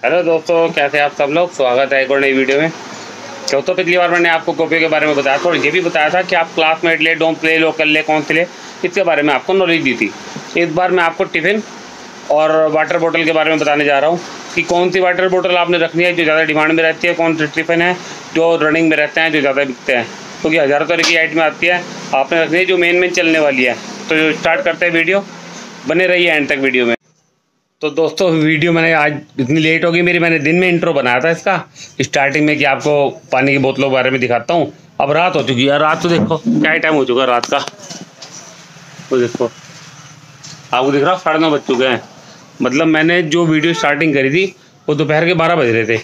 Hello दोस्तों, कैसे आप सब लोग? स्वागत है एक और नई वीडियो में। तो तो पिछली बार मैंने आपको कॉपियों के बारे में बताया था और ये भी बताया था कि आप क्लासमेट ले डोम ले लोकल ले, कौन से ले, इसके बारे में आपको नॉलेज दी थी। इस बार मैं आपको टिफ़िन और वाटर बोतल के बारे में बताने जा रहा हूँ कि कौन सी वाटर बोतल आपने रखनी है, जो ज़्यादा डिमांड में रहती है, कौन से टिफ़िन है, जो रनिंग में रहते हैं, जो ज़्यादा बिकते हैं। क्योंकि तो हज़ारों तरह की आइटम आती है, आपने रखनी है, जो मेन मेन चलने वाली है। तो स्टार्ट करते हैं वीडियो, बने रहिए एंड तक वीडियो में। तो दोस्तों, वीडियो मैंने आज इतनी लेट हो गई, मेरी मैंने दिन में इंट्रो बनाया था इसका। स्टार्टिंग में कि आपको पानी की बोतलों के बारे में दिखाता हूँ। अब रात हो चुकी है रात तो देखो, क्या टाइम हो चुका है रात का। तो देखो, आपको दिख रहा, साढ़े नौ बज चुके हैं। मतलब मैंने जो वीडियो स्टार्टिंग करी थी, वो दोपहर के बारह बज रहे थे।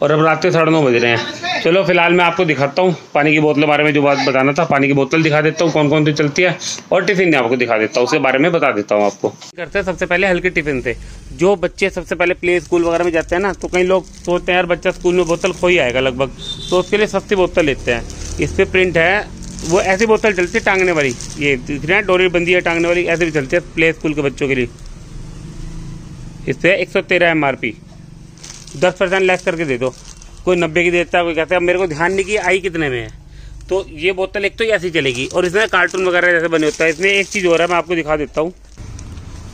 और अब रात के साढ़े नौ बज रहे हैं। चलो, फ़िलहाल मैं आपको दिखाता हूँ पानी की बोतल बारे में जो बात बताना था। पानी की बोतल दिखा देता हूँ कौन कौन सी चलती है। और टिफ़िन आपको दिखा देता हूँ उसके बारे में बता देता हूँ आपको। करते हैं, सबसे पहले हल्के टिफ़िन से। जो बच्चे सबसे पहले प्ले स्कूल वगैरह में जाते हैं ना तो कई लोग सोचते हैं, यार, बच्चा स्कूल में बोतल खो ही आएगा लगभग। तो उसके लिए सस्ती बोतल लेते हैं। इस पर प्रिंट है, वो ऐसी बोतल चलती है टांगने वाली। ये दिख रहा है डोरी बंदी है टांगने वाली, ऐसे भी चलती है प्ले स्कूल के बच्चों के लिए। इस पर एक सौ तेरह एम आर पी दस परसेंट लेस करके दे दो। कोई नब्बे की देता है, कोई कहता है मेरे को ध्यान नहीं कि आई कितने में? है तो ये बोतल एक तो ऐसी चलेगी और इसमें कार्टून वगैरह जैसे बने होता है। इसमें एक चीज़ हो रहा है, मैं आपको दिखा देता हूँ।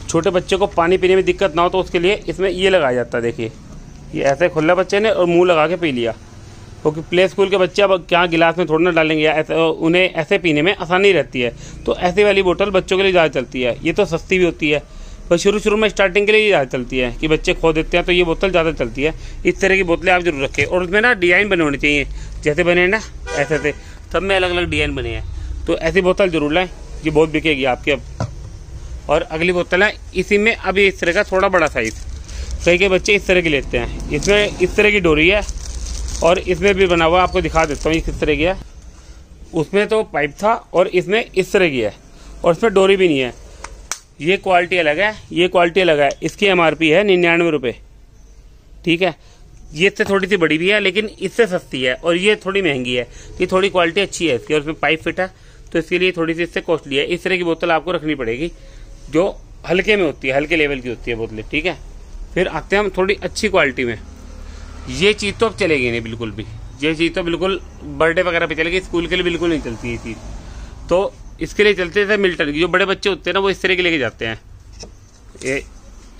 छोटे बच्चे को पानी पीने में दिक्कत ना हो तो उसके लिए इसमें ये लगाया जाता है, देखिए। ये ऐसे खुला बच्चे ने और मुँह लगा के पी लिया। क्योंकि प्ले स्कूल के बच्चे अब क्या गिलास में थोड़ा ना डालेंगे ऐसे उन्हें ऐसे पीने में आसानी रहती है। तो ऐसे वाली बोतल बच्चों के लिए ज़्यादा चलती है। ये तो सस्ती भी होती है। पर शुरू शुरू में स्टार्टिंग के लिए ज़्यादा चलती है कि बच्चे खो देते हैं तो ये बोतल ज़्यादा चलती है। इस तरह की बोतलें आप ज़रूर रखें। और उसमें ना डिज़ाइन बने होने चाहिए। जैसे बने ना, ऐसे ऐसे। सब में अलग अलग डिज़ाइन बने हैं। तो ऐसी बोतल ज़रूर लाएँ, ये बहुत बिकेगी आपके अब। और अगली बोतल है, इसी में अभी इस तरह का थोड़ा बड़ा साइज़ कई के बच्चे इस तरह की लेते हैं। इसमें इस तरह की डोरी है, और इसमें भी बना हुआ आपको दिखा देता हूँ किस तरह की है। उसमें तो पाइप था, और इसमें इस तरह की है। और इसमें डोरी भी नहीं है। ये क्वालिटी अलग है, ये क्वालिटी अलग है। इसकी एमआरपी है निन्यानवे रुपये ठीक है? ये इससे थोड़ी सी बड़ी भी है, लेकिन इससे सस्ती है और ये थोड़ी महँगी है। ये थोड़ी क्वालिटी अच्छी है इसकी और उसमें पाइप फिट है तो इसके लिए थोड़ी सी इससे कॉस्टली है। इस तरह की बोतल आपको रखनी पड़ेगी, जो हल्के में होती है, हल्के लेवल की होती है बोतलें। ठीक है? फिर आते हैं हम थोड़ी अच्छी क्वालिटी में। ये चीज़ तो अब चलेगी नहीं, बिल्कुल भी। ये चीज़ तो बिल्कुल बर्थडे वगैरह पे चलेगी, स्कूल के लिए बिल्कुल नहीं चलती ये चीज़। तो इसके लिए चलते थे मिल्टन की जो बड़े बच्चे होते हैं ना, वो इस तरह के लेके जाते हैं। ये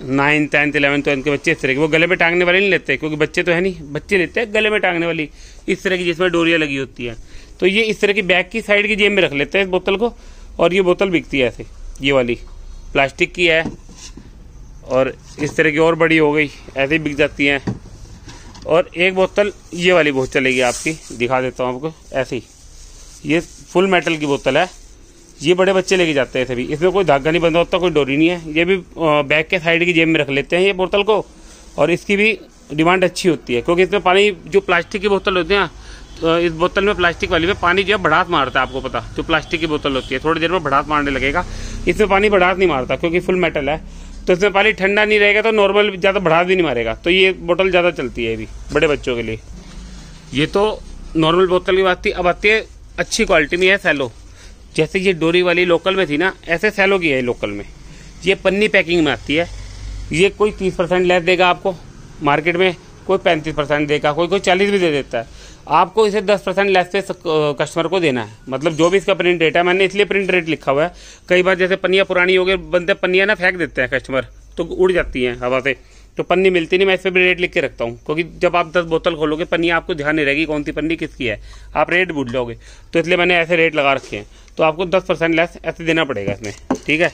नाइन्थ टेंथ इलेवंथ ट्वेल्थ के बच्चे इस तरह के, वो गले में टांगने वाले नहीं लेते, क्योंकि बच्चे तो है नहीं, बच्चे लेते हैं गले में टांगने वाली, इस तरह की जिसमें डोरियाँ लगी होती हैं। तो ये इस तरह की बैग की साइड की जेब में रख लेते हैं इस बोतल को, और ये बोतल बिकती है ऐसे, ये वाली। प्लास्टिक की है, और इस तरह की और बड़ी हो गई, ऐसे बिक जाती हैं। और एक बोतल, ये वाली बहुत चलेगी आपकी, दिखा देता हूँ आपको, ऐसी ये फुल मेटल की बोतल है। ये बड़े बच्चे लेके जाते हैं सभी। इसमें कोई धागा नहीं बंधा होता, कोई डोरी नहीं है। ये भी बैग के साइड की जेब में रख लेते हैं ये बोतल को, और इसकी भी डिमांड अच्छी होती है, क्योंकि इसमें पानी, जो प्लास्टिक की बोतल होती है तो इस बोतल में प्लास्टिक वाली में पानी जो है बढ़ात मारता है, आपको पता, जो प्लास्टिक की बोतल होती है। थोड़ी देर में बढ़ात मारने लगेगा। इसमें पानी बढ़ात नहीं मारता, क्योंकि फुल मेटल है। तो इसमें पानी ठंडा नहीं रहेगा तो नॉर्मल ज़्यादा बढ़ात भी नहीं मारेगा। तो ये बोतल ज़्यादा चलती है अभी, बड़े बच्चों के लिए। ये तो नॉर्मल बोतल की बात थी, अब आती है, अच्छी क्वालिटी में है सैलो जैसे ये डोरी वाली लोकल में थी ना, ऐसे सैलो की है लोकल में। ये पन्नी पैकिंग में आती है। ये कोई तीस परसेंट लेस देगा आपको मार्केट में, कोई पैंतीस परसेंट देगा, कोई कोई चालीस भी दे देता है। आपको इसे दस परसेंट लेस पे कस्टमर को देना है। मतलब जो भी इसका प्रिंट रेट है, मैंने इसलिए प्रिंट रेट लिखा हुआ है। कई बार जैसे पन्नियाँ पुरानी हो गई बनते पन्नियाँ ना फेंक देते हैं कस्टमर तो उड़ जाती हैं हवा से। तो पन्नी मिलती नहीं, मैं इस पर भी रेट लिख के रखता हूँ। क्योंकि जब आप दस बोतल खोलोगे, पन्नी आपको ध्यान नहीं रहेगी कौन सी पन्नी किसकी है। आप रेट भूल लोगे तो इसलिए मैंने ऐसे रेट लगा रखे हैं। तो आपको दस परसेंट लेस ऐसे देना पड़ेगा इसमें। ठीक है?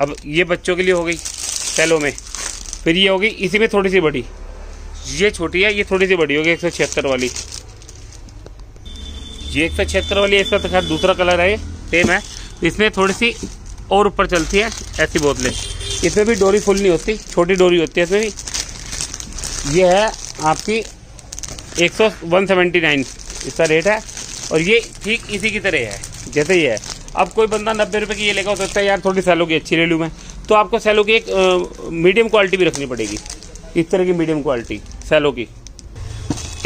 अब ये बच्चों के लिए हो गई सेलो में। फिर ये होगी इसी में थोड़ी सी बड़ी। ये छोटी है, ये थोड़ी सी बड़ी होगी एक सौ छिहत्तर वाली। ये एक सौ छिहत्तर वाली इसका तो खैर दूसरा कलर है सेम है। इसमें थोड़ी सी और ऊपर चलती है, ऐसी बोतलें। इसमें भी डोरी फुल नहीं होती, छोटी डोरी होती है इसमें भी। ये है आपकी एक सौ वन सेवेंटी नाइन इसका रेट है। और ये ठीक इसी की तरह है, जैसे ये है। अब कोई बंदा नब्बे रुपये की ये लेगा हो सकता है, यार, थोड़ी सैलो की अच्छी ले लूँ मैं। तो आपको सैलो की एक मीडियम क्वालिटी भी रखनी पड़ेगी। इस तरह की मीडियम क्वालिटी सैलो की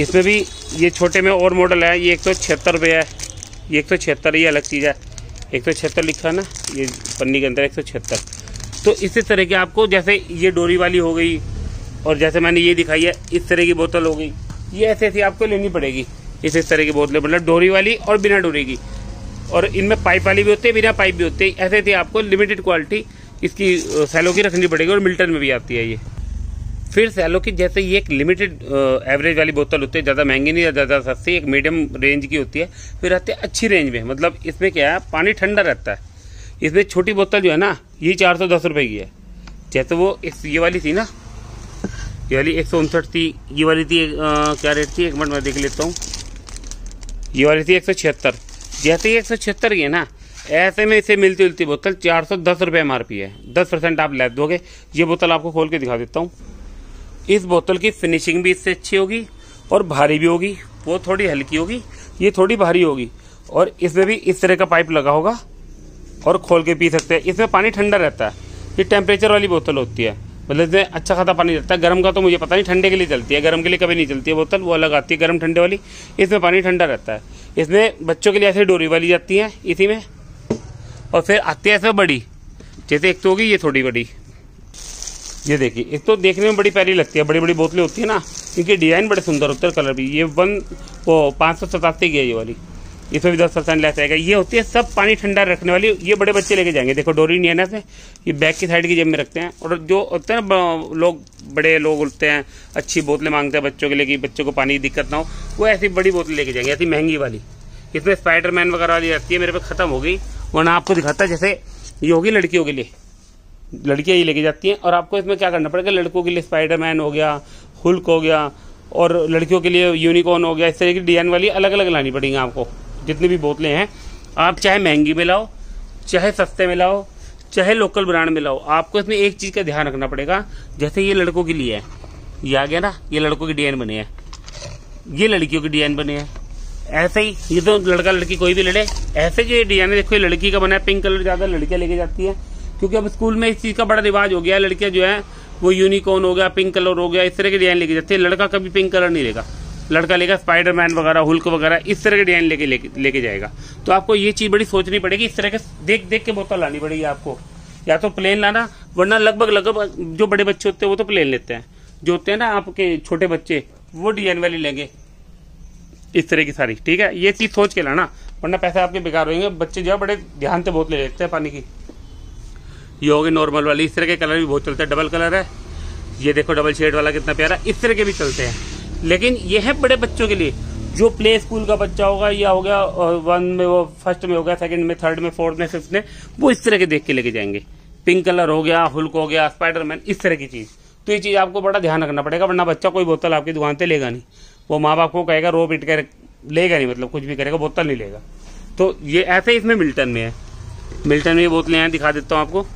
इसमें भी ये छोटे में और मॉडल है, ये एक सौ छिहत्तर रुपये है। ये एक सौ छिहत्तर, ये अलग चीज़ है। एक सौ छिहत्तर लिखा है ना, ये पन्नी के अंदर एक सौ छिहत्तर। तो इसी तरह के आपको जैसे ये डोरी वाली हो गई, और जैसे मैंने ये दिखाई है, इस तरह की बोतल हो गई। ये ऐसे ऐसी आपको लेनी पड़ेगी, इस इस तरह की बोतलें मतलब डोरी वाली और बिना डोरी की। और इनमें पाइप वाली भी होती है, बिना पाइप भी होती है। ऐसे ऐसी आपको लिमिटेड क्वालिटी इसकी सैलो की रखनी पड़ेगी, और मिल्टन में भी आती है ये। फिर सैलो की जैसे ये एक लिमिटेड एवरेज वाली बोतल होती है, ज़्यादा महँगी नहीं, ज़्यादा सस्ती, एक मीडियम रेंज की होती है, फिर आती है अच्छी रेंज में। मतलब इसमें क्या है, पानी ठंडा रहता है। इसमें छोटी बोतल जो है ना ये चार सौ दस रुपये की है। जैसे वो इस ये वाली थी ना ये वाली एक सौ उनसठ थी ये वाली थी आ, क्या रेट थी? एक मिनट मैं देख लेता हूँ। ये वाली थी एक सौ छिहत्तर। जैसे एक सौ छिहत्तर की है ना ऐसे में इसे मिलती जुलती बोतल चार सौ दस रुपये एम आर पी है। दस परसेंट आप ले दोगे। ये बोतल आपको खोल के दिखा देता हूँ। इस बोतल की फिनिशिंग भी इससे अच्छी होगी और भारी भी होगी। वो थोड़ी हल्की होगी ये थोड़ी भारी होगी। और इसमें भी इस तरह का पाइप लगा होगा। और खोल के पी सकते हैं। इसमें पानी ठंडा रहता है। ये टेम्परेचर वाली बोतल होती है। मतलब इसमें अच्छा खासा पानी रहता है। गर्म का तो मुझे पता नहीं, ठंडे के लिए चलती है। गर्म के लिए कभी नहीं चलती है बोतल। वो अलग आती है गर्म ठंडे वाली। इसमें पानी ठंडा रहता है। इसमें बच्चों के लिए ऐसे डोरी वाली जाती है इसी में। और फिर आती है ऐसे बड़ी। जैसे एक तो होगी, ये थोड़ी बड़ी। ये देखिए एक तो देखने में बड़ी प्यारी लगती है। बड़ी बड़ी बोतलें होती है ना। इनके डिज़ाइन बड़े सुंदर होते हैं, कलर भी। ये वन, वो पाँच सौ सतासी की है ये वाली। इसमें भी दस परसेंट लेस आएगा। ये होती है सब पानी ठंडा रखने वाली, ये बड़े बच्चे लेके जाएँगे। देखो, डोरी नहीं है ना ये बैक की साइड की जेब में रखते हैं। और जो होते हैं ना लोग, बड़े लोग उठते हैं, अच्छी बोतलें मांगते हैं बच्चों के लिए कि बच्चों को पानी की दिक्कत ना हो। वो ऐसी बड़ी बोतल लेके जाएँगे, ऐसी महँगी वाली। इसमें स्पाइडरमैन वगैरह वाली रहती है, मेरे पे खत्म हो गई। वरना आपको दिखाता जैसे ये होगी लड़कियों के लिए। लड़कियाँ ये लेके जाती हैं, और आपको इसमें क्या करना पड़ेगा? लड़कों के लिए स्पाइडरमैन हो गया हुल्क हो गया, और लड़कियों के लिए यूनिकॉर्न हो गया। इस तरह की डिज़ाइन वाली अलग अलग लानी पड़ेंगी आपको। जितनी भी बोतलें हैं, आप चाहे महँगी में लाओ, चाहे सस्ते में लाओ, चाहे लोकल ब्रांड में लाओ, आपको इसमें एक चीज़ का ध्यान रखना पड़ेगा, जैसे ये लड़कों के लिए है। ये आ गया ना, ये लड़कों के डिज़ाइन बने हैं। ये लड़कियों के डिज़ाइन बने हैं। ऐसे ही, ये तो लड़का लड़की कोई भी लड़े, ऐसे जो डिज़ाइन देखो ये लड़की का बना है पिंक कलर ज़्यादा लड़कियाँ लेके जाती है। क्योंकि अब स्कूल में इस चीज़ का बड़ा रिवाज हो गया लड़कियाँ जो है, वो यूनिकॉर्न हो गया पिंक कलर हो गया, इस तरह के डिज़ाइन लेके जाती है। लड़का कभी पिंक कलर नहीं लेगा। लड़का लेगा स्पाइडरमैन वगैरह हुल्क वगैरह, इस तरह के डिज़ाइन लेके लेके जाएगा। तो आपको ये चीज़ बड़ी सोचनी पड़ेगी, इस तरह के देख देख के बोतल लानी पड़ेगी आपको। या तो प्लेन लाना, वरना लगभग लगभग जो बड़े बच्चे होते हैं वो तो प्लेन लेते हैं। जो होते हैं ना आपके छोटे बच्चे, वो डिज़ाइन वाली लेंगे। इस तरह की सारी, ठीक है? ये चीज़ सोच के लाना, वरना पैसे आपके बेकार होंगे बच्चे जो है बड़े ध्यान से बोतलें लेते हैं पानी की। ये होगी नॉर्मल वाली, इस तरह के कलर भी बहुत चलते हैं। डबल कलर है। ये देखो डबल शेड वाला कितना प्यारा, इस तरह के भी चलते हैं। लेकिन ये है बड़े बच्चों के लिए। जो प्ले स्कूल का बच्चा होगा, या हो गया वन में वो फ़र्स्ट में हो गया सेकंड में थर्ड में फोर्थ में फिफ्थ में, वो इस तरह के देख के लेके जाएँगे। पिंक कलर हो गया हुल्क हो गया स्पाइडरमैन इस तरह की चीज़। तो ये चीज़ आपको बड़ा ध्यान रखना पड़ेगा, वरना बच्चा कोई बोतल आपकी दुकान से लेगा नहीं। वो माँ बाप को कहेगा रो पीट कर, लेगा नहीं। मतलब कुछ भी करेगा, बोतल नहीं लेगा। तो ये ऐसे इसमें मिल्टन में है। मिल्टन में ये बोतलें हैं, दिखा देता हूँ आपको।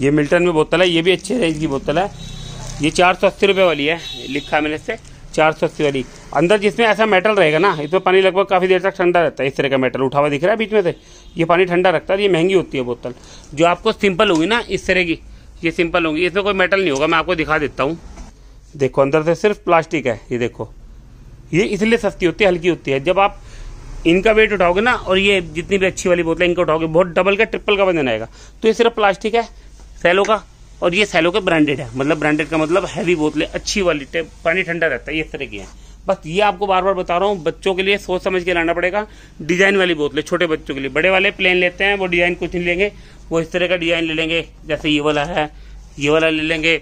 ये मिल्टन में बोतल है, ये भी अच्छे रेंज की बोतल है। ये चार सौ अस्सी रुपये वाली है, लिखा है मैंने इससे, चार सौ अस्सी वाली। अंदर जिसमें ऐसा मेटल रहेगा ना, इसमें पानी लगभग काफ़ी देर तक ठंडा रहता है, इस तरह का मेटल उठा हुआ दिख रहा है बीच में से। ये पानी ठंडा रखता है, ये महँगी होती है बोतल। जो आपको सिंपल होगी ना, इस तरह की, ये सिंपल होगी। इसमें कोई मेटल नहीं होगा, मैं आपको दिखा देता हूँ। देखो, अंदर से सिर्फ़ प्लास्टिक है, ये देखो। ये इसलिए सस्ती होती है, हल्की होती है। जब आप इनका वेट उठाओगे ना, और ये जितनी भी अच्छी वाली बोतल है इनका उठाओगे, बहुत डबल का ट्रिपल का वज़न आएगा। तो ये सिर्फ़ प्लास्टिक है सैलो का। और ये सैलो के ब्रांडेड है। मतलब ब्रांडेड का मतलब हैवी बोतलें, अच्छी वाली पानी ठंडा रहता है इस तरह की है। बस ये आपको बार बार बता रहा हूँ, बच्चों के लिए सोच समझ के लाना पड़ेगा। डिज़ाइन वाली बोतलें, छोटे बच्चों के लिए। बड़े वाले प्लेन लेते हैं, वो डिज़ाइन कुछ नहीं लेंगे। वो इस तरह का डिज़ाइन ले लेंगे, जैसे ये वाला है, ये वाला ले लेंगे,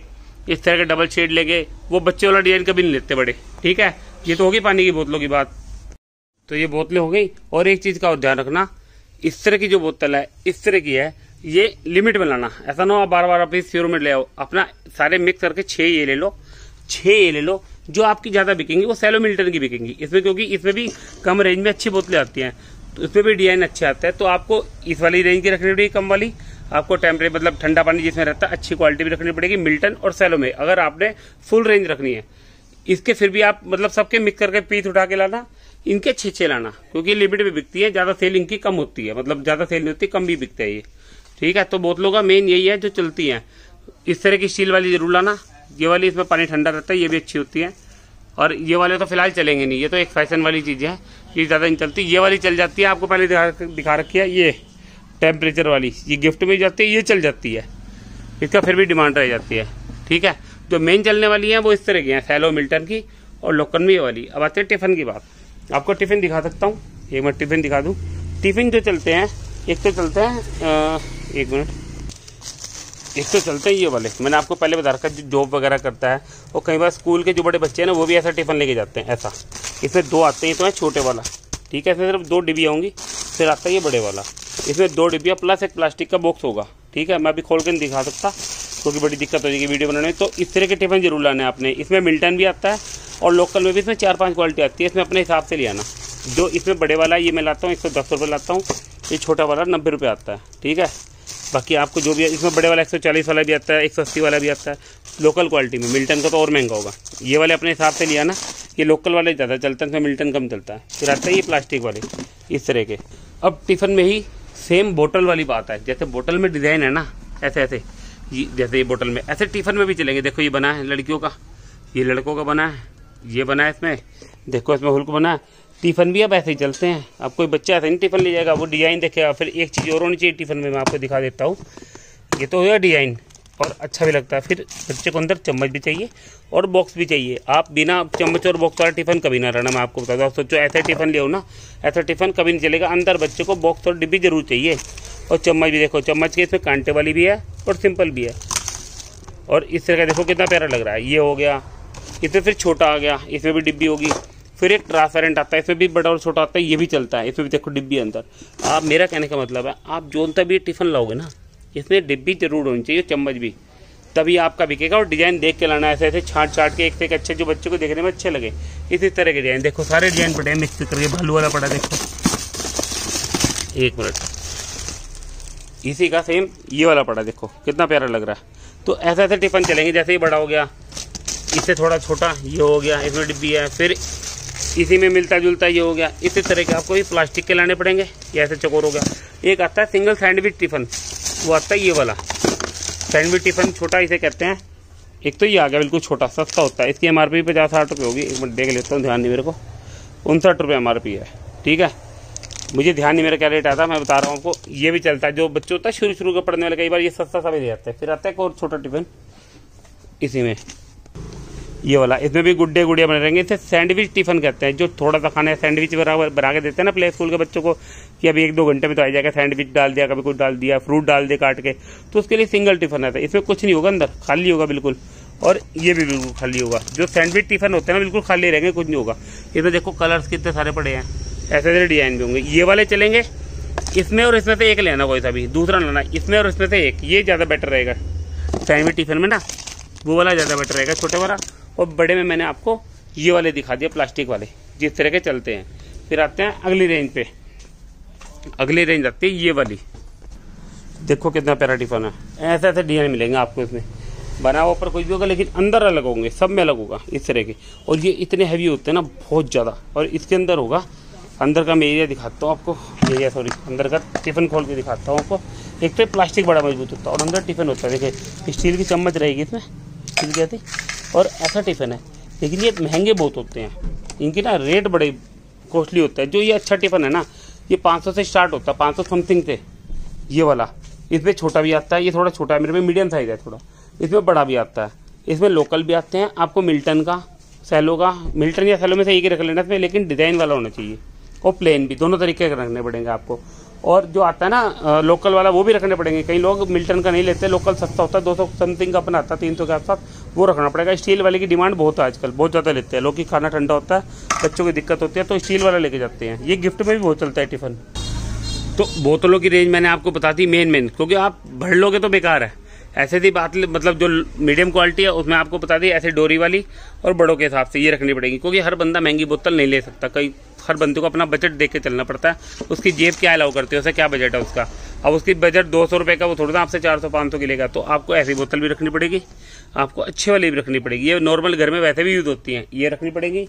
इस तरह का डबल शेड लेंगे। वो बच्चे वाला डिज़ाइन कभी नहीं लेते बड़े, ठीक है? ये तो होगी पानी की बोतलों की बात। तो ये बोतलें हो गई। और एक चीज़ का और ध्यान रखना, इस तरह की जो बोतल है, इस तरह की है ये लिमिट में लाना ऐसा ना हो बार बार अपनी फ्यूर में ले आओ। अपना सारे मिक्स करके छह ये ले लो। छह ये ले लो, जो आपकी ज़्यादा बिकेंगी, वो सेलो मिल्टन की बिकेंगी। इसमें क्योंकि इसमें भी कम रेंज में अच्छी बोतलें आती हैं। तो इसमें भी डिज़ाइन अच्छे आते हैं। तो आपको इस वाली रेंज की रखनी पड़ेगी, कम वाली। आपको टेम्परेचर मतलब ठंडा पानी जिसमें रहता है, अच्छी क्वालिटी भी रखनी पड़ेगी मिल्टन और सेलो में। अगर आपने फुल रेंज रखनी है, इसके फिर भी आप मतलब सबके मिक्स करके पीस उठा के लाना, इनके छे छे लाना। क्योंकि लिमिट में बिकती है, ज़्यादा सेल इनकी कम होती है। मतलब ज़्यादा सेल नहीं होती, कम भी बिकता है ये। ठीक है? तो बोतलों का मेन यही है जो चलती है। इस तरह की स्टील वाली ज़रूर लाना। ये वाली इसमें पानी ठंडा रहता है, ये भी अच्छी होती है। और ये वाले तो फ़िलहाल चलेंगे नहीं। ये तो एक फ़ैशन वाली चीज़ है। ये ज़्यादा नहीं चलती। ये वाली चल जाती है, आपको पहले दिखा दिखा रखी है ये टेम्परेचर वाली। ये गिफ्ट में जाती है, ये चल जाती है। इसका फिर भी डिमांड रह जाती है। ठीक है? जो मेन चलने वाली है, वो इस तरह की है। सैलो मिल्टन की और लोकन भी वाली। अब आते हैं टिफ़िन की बात। आपको टिफ़िन दिखा सकता हूँ। एक मैं टिफ़िन दिखा दूँ। टिफ़िन जो चलते हैं, एक तो चलते हैं एक मिनट। एक तो चलते हैं ये वाले। मैंने आपको पहले बता रखा जो जॉब वगैरह करता है, और कई बार स्कूल के जो बड़े बच्चे हैं ना, वो भी ऐसा टिफ़िन लेके जाते हैं, ऐसा। इसमें दो आते हैं तो है छोटे वाला। ठीक है, इसमें सिर्फ़ दो डिब्बी होंगी, फिर आता है ये बड़े वाला। इसमें दो डिब्बिया प्लस एक प्लास्टिक का बॉक्स होगा। ठीक है, मैं अभी खोल के नहीं दिखा सकता, क्योंकि बड़ी दिक्कत हो जाएगी वीडियो बनाने में। तो इस तरह के टिफ़िन ज़रूर लाने आपने। इसमें मिल्टन भी आता है, और लोकल में भी इसमें चार पाँच क्वालिटी आती है, इसमें अपने हिसाब से ले आना। जो इसमें बड़े वाला है, ये मैं लाता हूँ, एक सौ दस रुपये लाता हूँ। ये छोटा वाला नब्बे रुपये आता है। ठीक है बाकी आपको जो भी इसमें बड़े वाला एक सौ चालीस वाला भी आता है, एक सौ अस्सी वाला भी आता है। लोकल क्वालिटी में मिल्टन का तो और महँगा होगा। ये वाले अपने हिसाब से लिया ना, ये लोकल वाले ज़्यादा चलता है, इसमें मिल्टन कम चलता है। फिर आता है ये प्लास्टिक वाले, इस तरह के। अब टिफ़िन में ही सेम बोतल वाली बात है। जैसे बोतल में डिज़ाइन है ना ऐसे ऐसे जैसे ये बोतल में, ऐसे टिफ़िन में भी चलेंगे। देखो ये बना है लड़कियों का, ये लड़कों का बना है, ये बना है इसमें, देखो इसमें हुल्क बना है टिफ़िन भी अब ऐसे ही चलते हैं। अब कोई बच्चा ऐसे नहीं टिफ़िन ले जाएगा, वो डिज़ाइन देखेगा, फिर एक चीज़ और होनी चाहिए टिफ़िन में, मैं आपको दिखा देता हूँ। ये तो हो डिज़ाइन, और अच्छा भी लगता है। फिर बच्चे को अंदर चम्मच भी चाहिए और बॉक्स भी चाहिए। आप बिना चम्मच और बॉक्स वाला टिफ़िन कभी ना रहना, मैं आपको बता दूँ। आप सोचो, ऐसा टिफ़िन ले ना, ऐसा टिफ़िन कभी नहीं चलेगा। अंदर बच्चे को बॉक्स और डिब्बी ज़रूर चाहिए। और चम्मच भी देखो, चम्मच के इसमें कांटे वाली भी है और सिंपल भी है। और इस तरह का देखो कितना प्यारा लग रहा है। ये हो गया इसमें फिर छोटा आ गया, इसमें भी डिब्बी होगी। फिर एक ट्रांसपेरेंट आता है इसमें भी बड़ा और छोटा आता है, ये भी चलता है इसमें भी देखो डिब्बी अंदर। आप, मेरा कहने का मतलब है, आप जो भी टिफ़िन लाओगे ना, इसमें डिब्बी ज़रूर होनी चाहिए, चम्मच भी। तभी आपका बिकेगा और डिज़ाइन देख के लाना, ऐसे ऐसे छाट छाट के, एक से एक अच्छे जो बच्चे को देखने में अच्छे लगे। इसी तरह के डिज़ाइन, देखो सारे डिज़ाइन पड़े हैं मिक्स करके, भालू वाला पड़ा, देखो। एक मिनट। इसी का सेम ये वाला पड़ा, देखो, कितना प्यारा लग रहा है। तो ऐसे ऐसे टिफ़िन चलेंगे, जैसे ही बड़ा हो गया, इससे थोड़ा छोटा, ये हो गया, इसमें डिब्बी है, फिर इसी में मिलता जुलता ये हो गया। इसी तरह के आपको भी प्लास्टिक के लाने पड़ेंगे, ये ऐसे चकोर हो गया। एक आता है सिंगल सैंडविच टिफ़िन वो आता है ये वाला। सैंडविच टिफ़िन छोटा इसे कहते हैं। एक तो ये आ गया बिल्कुल छोटा, सस्ता होता है। इसकी एम आर पी पचास साठ रुपये होगी। एक मिनट देख लेता हूँ, ध्यान नहीं मेरे को। उनसठ रुपये एम आर पी है, ठीक है? मुझे ध्यान नहीं मेरा क्या रेट आता, मैं बता रहा हूँ आपको। ये भी चलता है, जो बच्चे होता है शुरू शुरू के पढ़ने वाले कई बार ये सस्ता सा भी दे जाता है। फिर आता है एक और छोटा टिफ़िन इसी में। ये वाला, इसमें भी गुड्डे गुड़िया बने रहेंगे। इसे सैंडविच टिफ़िन कहते हैं, जो थोड़ा सा खाना है सैंडविच बना के देते हैं ना प्ले स्कूल के बच्चों को, कि अभी एक दो घंटे में तो आ जाएगा सैंडविच डाल दिया, कभी कुछ डाल दिया फ्रूट डाल दिया काट के। तो उसके लिए सिंगल टिफ़िन आता है। इसमें कुछ नहीं होगा अंदर, खाली होगा बिल्कुल। और ये भी बिल्कुल खाली होगा। जो सैंडविच टिफ़िन होते हैं ना, बिल्कुल खाली रहेंगे, कुछ नहीं होगा। ये तो देखो कलर्स कितने सारे पड़े हैं। ऐसे ऐसे डिज़ाइन भी होंगे। ये वाले चलेंगे। इसमें और इसमें से एक लेना कोई सा भी, दूसरा लेना। इसमें और इसमें से एक। ये ज़्यादा बेटर रहेगा। सैंडविच टिफ़िन में ना, वो वाला ज़्यादा बेटर रहेगा, छोटे वाला। और बड़े में मैंने आपको ये वाले दिखा दिए, प्लास्टिक वाले, जिस तरह के चलते हैं। फिर आते हैं अगली रेंज पे। अगली रेंज आती है ये वाली। देखो कितना प्यारा टिफन है। ऐसे ऐसे डिज़ाइन मिलेंगे आपको इसमें। बना हुआ ऊपर कुछ भी होगा, लेकिन अंदर अलग होंगे, सब में अलग होगा, इस तरह के। और ये इतने हैवी होते हैं ना, बहुत ज़्यादा। और इसके अंदर होगा, अंदर का मैं एरिया दिखाता हूँ आपको। एरिया सॉरी अंदर का टिफ़िन खोल के दिखाता हूँ आपको। एक तो प्लास्टिक बड़ा मज़बूत होता है और अंदर टिफ़िन होता है। देखिए स्टील की चम्मच रहेगी इसमें। स्टील की आती और ऐसा टिफ़िन है। लेकिन ये महँगे बहुत होते हैं। इनकी ना रेट बड़े कॉस्टली होता है। जो ये अच्छा टिफ़िन है ना, ये 500 से स्टार्ट होता है। 500 समथिंग से ये वाला। इसमें छोटा भी आता है, ये थोड़ा छोटा है। मेरे में मीडियम साइज़ है थोड़ा। इसमें बड़ा भी आता है। इसमें लोकल भी आते हैं। आपको मिल्टन का सैलो का मिल्टन या सैलो में से एक ही रख लेना इसमें, लेकिन डिज़ाइन वाला होना चाहिए। और प्लेन भी। दोनों तरीके के रखने पड़ेंगे आपको। और जो आता है ना लोकल वाला, वो भी रखने पड़ेंगे। कई लोग मिल्टन का नहीं लेते। लोकल सस्ता होता है। दो सौ समथिंग का अपना आता है, तीन सौ के आसपास। वो रखना पड़ेगा। स्टील वाले की डिमांड बहुत है आजकल, बहुत ज़्यादा लेते हैं। लोग की खाना ठंडा होता है, बच्चों की दिक्कत होती है तो स्टील वाला लेके जाते हैं। ये गिफ्ट में भी बहुत चलता है टिफ़िन। तो बोतलों की रेंज मैंने आपको बता दी मेन मेन क्योंकि आप भर लोगे तो बेकार है। ऐसे थी बात मतलब जो मीडियम क्वालिटी है, उसमें आपको बता दी, ऐसे डोरी वाली और बड़ों के हिसाब से ये रखनी पड़ेगी, क्योंकि हर बंदा महँगी बोतल नहीं ले सकता। कई, हर बंदे को अपना बजट देख के चलना पड़ता है। उसकी जेब क्या अलाउ करती है, उसे क्या बजट है उसका? अब उसकी बजट दो सौ रुपये का वो थोड़ा सा आपसे चार सौ, पाँच सौ की लेगा तो आपको ऐसी बोतल भी रखनी पड़ेगी। आपको अच्छे वाली भी रखनी पड़ेगी। ये नॉर्मल घर में वैसे भी यूज़ होती हैं। ये रखनी पड़ेगी।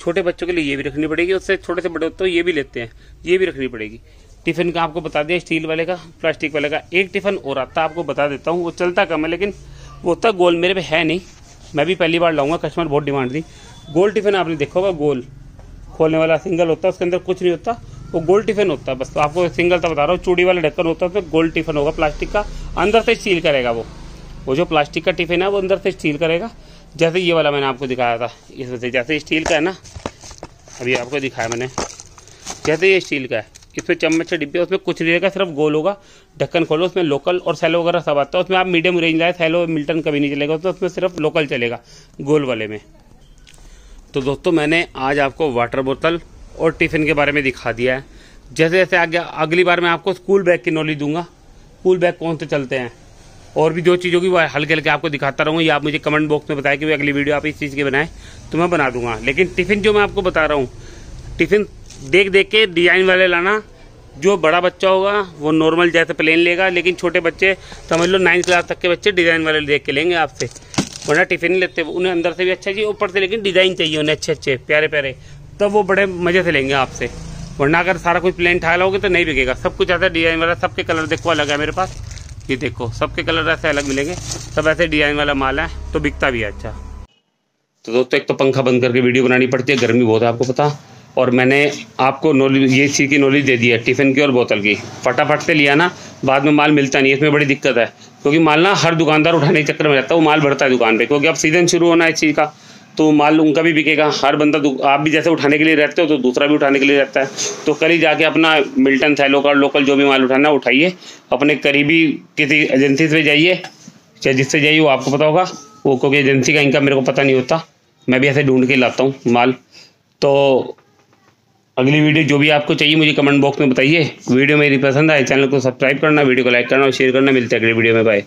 छोटे बच्चों के लिए ये भी रखनी पड़ेगी। उससे छोटे से बड़े तो ये भी लेते हैं। ये भी रखनी पड़ेगी। टिफ़िन का आपको बता दिया स्टील वाले का प्लास्टिक वाले का। एक टिफ़िन और आता आपको बता देता हूँ। वो चलता कम है, लेकिन वो होता गोल मेरे पे है नहीं। मैं भी पहली बार लाऊँगा कस्टमर बहुत डिमांड थी गोल टिफ़िन आपने देखा होगा, गोल। खोलने वाला सिंगल होता है उसके अंदर कुछ नहीं होता। वो गोल टिफ़िन होता है बस। तो आपको सिंगल तो बता रहा हूँ, चूड़ी वाला ढक्कन होता है तो गोल टिफ़िन होगा प्लास्टिक का। अंदर से सील करेगा वो। वो जो प्लास्टिक का टिफ़िन है वो अंदर से स्टील करेगा। जैसे ये वाला मैंने आपको दिखाया था। इस वजह से जैसे स्टील का है ना, अभी आपको दिखाया मैंने। जैसे ये स्टील का है, इसमें चम्मच से डिब्बे, उसमें कुछ नहीं रहेगा, सिर्फ़ गोल होगा। ढक्कन खोलो, उसमें लोकल और सेलो वगैरह सब आता है। उसमें आप मीडियम रेंज लाए सेलो, मिल्टन कभी नहीं चलेगा तो उसमें सिर्फ़ लोकल चलेगा, गोल वाले में। तो दोस्तों, मैंने आज आपको वाटर बोतल और टिफ़िन के बारे में दिखा दिया है। जैसे जैसे आगे, अगली बार मैं आपको स्कूल बैग की नॉलेज दूँगा। स्कूल बैग कौन से चलते हैं? और भी जो चीज़ होगी वो हल्के हल्के आपको दिखाता रहूँगा। या आप मुझे कमेंट बॉक्स में बताएँ कि अगली वीडियो आप इस चीज़ की बनाएँ तो मैं बना दूँगा। लेकिन टिफ़िन जो मैं आपको बता रहा हूँ टिफ़िन देख देख के डिज़ाइन वाले लाना, जो बड़ा बच्चा होगा, वो नॉर्मल जैसे प्लेन लेगा, लेकिन छोटे बच्चे, समझ लो नाइन्थ क्लास तक के बच्चे डिज़ाइन वाले देख के लेंगे आपसे। वरना टिफ़िन लेते, उन्हें अंदर से भी अच्छा चाहिए, ऊपर से लेकिन डिज़ाइन चाहिए उन्हें अच्छे अच्छे, प्यारे प्यारे। तब वो बड़े मज़े से लेंगे आपसे। वरना अगर सारा कुछ प्लेन ठा लोगे तो नहीं बिकेगा। सब कुछ ऐसा डिज़ाइन वाला, सबके कलर देखो अलग है मेरे पास। ये देखो, सबके कलर ऐसे अलग मिलेंगे। सब ऐसे डिज़ाइन वाला माल है तो बिकता भी है अच्छा। तो दोस्तों, एक तो पंखा बंद करके वीडियो बनानी पड़ती है, गर्मी बहुत है, आपको पता। और मैंने आपको नॉलेज ये चीज़ की नॉलेज दे दी है टिफ़िन की और बोतल की। फटाफट से लिया ना, बाद में माल मिलता नहीं, इसमें बड़ी दिक्कत है। क्योंकि माल ना हर दुकानदार उठाने के चक्कर में रहता है, वो माल भरता है दुकान पे। क्योंकि अब सीज़न शुरू होना है इस चीज़ का। तो माल उनका भी बिकेगा, हर बंदा आप भी जैसे उठाने के लिए रहते हो तो दूसरा भी उठाने के लिए रहता है। तो कल ही जाके अपना मिल्टन थैलो का लोकल जो भी माल उठाना है, उठाइए। अपने करीबी किसी एजेंसी से जाइए, चाहे जिससे जाइए, वो आपको पता होगा। वो क्योंकि एजेंसी का इनका मेरे को पता नहीं होता। मैं भी ऐसे ढूंढ के लाता हूँ माल। तो अगली वीडियो जो भी आपको चाहिए, मुझे कमेंट बॉक्स में बताइए। वीडियो मेरी पसंद आए, चैनल को सब्सक्राइब करना, वीडियो को लाइक करना और शेयर करना। मिलते हैं अगली वीडियो में, बाय।